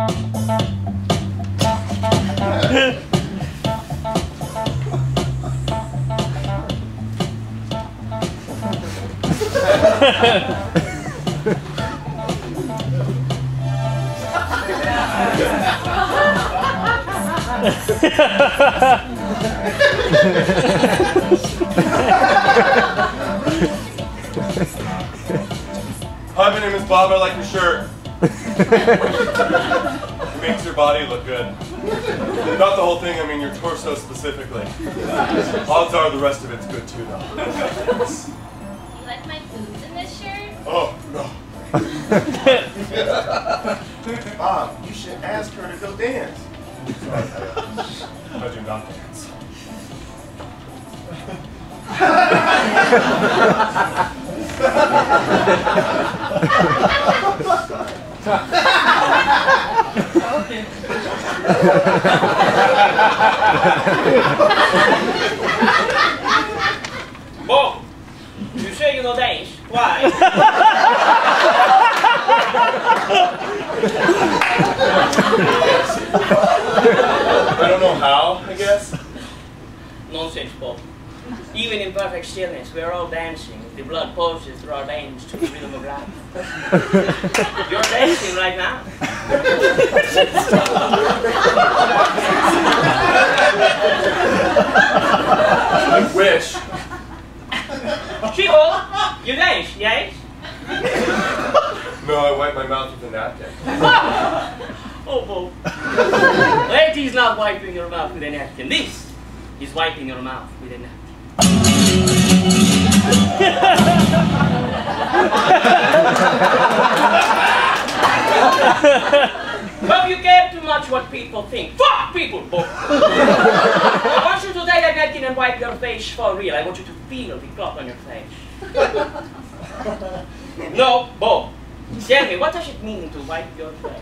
Hi, my name is Bob. I like your shirt. it makes your body look good. Not the whole thing, I mean your torso specifically. Odds are the rest of it's good too, though. You like my boobs in this shirt? Oh, no. Bob, you should ask her to go dance. I do not dance. Bo, you say you know dance. Why? I don't know how, I guess. Nonsense, Bob. Even in perfect stillness, we're all dancing. The blood pulses through our veins to the rhythm of life. You're dancing right now. I wish. Chico, you dance, yes? No, I wipe my mouth with a napkin. Oh, oh. That is not wiping your mouth with a napkin. This is wiping your mouth with a napkin. But you care too much what people think. Fuck people, Bob. I want you to take that napkin and wipe your face for real. I want you to feel the cloth on your face. no, Bob. Tell me, what does it mean to wipe your face?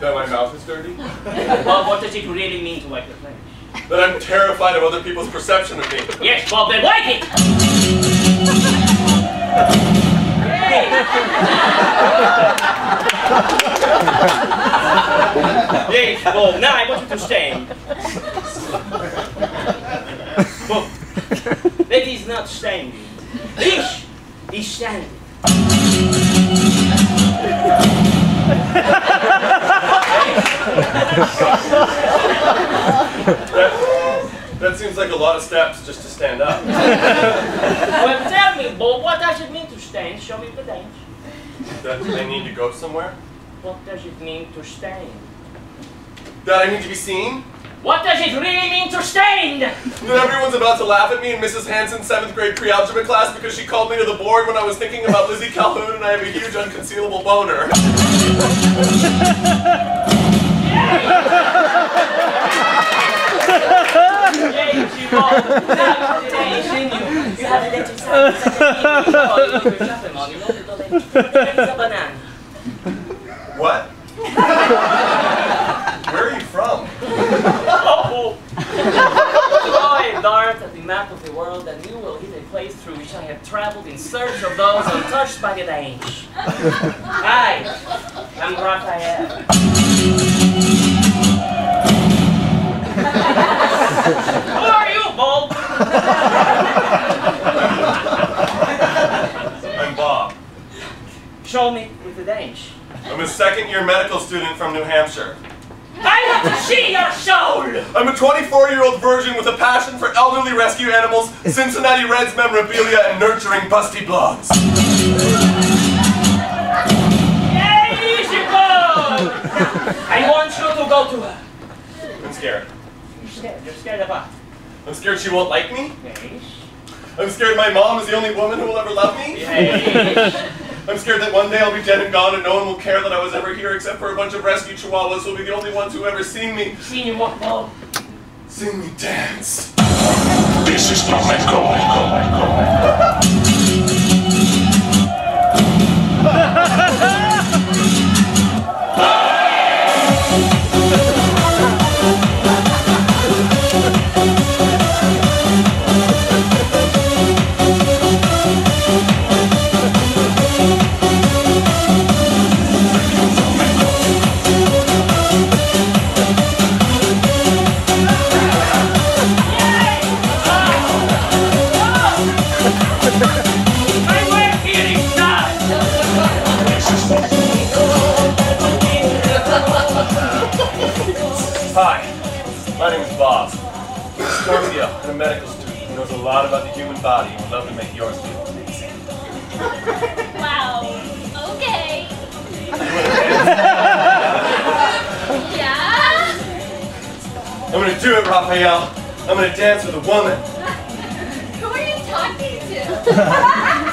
That my mouth is dirty? Bob, what does it really mean to wipe your face? That I'm terrified of other people's perception of me. Yes, Bob, then wipe it! Bob, now I want you to stand. Bob, that is not standing. This is standing. That, that seems like a lot of steps just to stand up. Well, tell me, Bob, what does it mean to stand? Show me the dance. That I need to go somewhere? What does it mean to stand? That I need to be seen? What does it really mean to stand? That everyone's about to laugh at me in Mrs. Hansen's seventh grade pre-algebra class because she called me to the board when I was thinking about Lizzie Calhoun and I have a huge unconcealable boner. Yes, you are. Now, today, you, you have a little something. Oh, you put your shopping on, you know, the little- There is a banana. What? Where are you from? Oh, oh, I dart at the map of the world, and you will hit a place through which I have traveled in search of those untouched by the dance. I am Rafael. Who are you, Bob? I'm Bob. Show me with the dance. I'm a second year medical student from New Hampshire. I want to see your soul! I'm a 24 year old virgin with a passion for elderly rescue animals, Cincinnati Reds memorabilia, and nurturing busty blogs. There is your! I want you to go to her. I'm scared. You're scared. You're scared of what? I'm scared she won't like me. I'm scared my mom is the only woman who will ever love me. I'm scared that one day I'll be dead and gone and no one will care that I was ever here except for a bunch of rescue chihuahuas who will be the only ones who ever seen me. Seen you what, Bob? Seen me dance. This is flamenco. Scorpio, and a medical student who knows a lot about the human body and would love to make yours feel amazing. Wow. Okay. yeah? I'm gonna do it, Rafael. I'm gonna dance with a woman. Who are you talking to?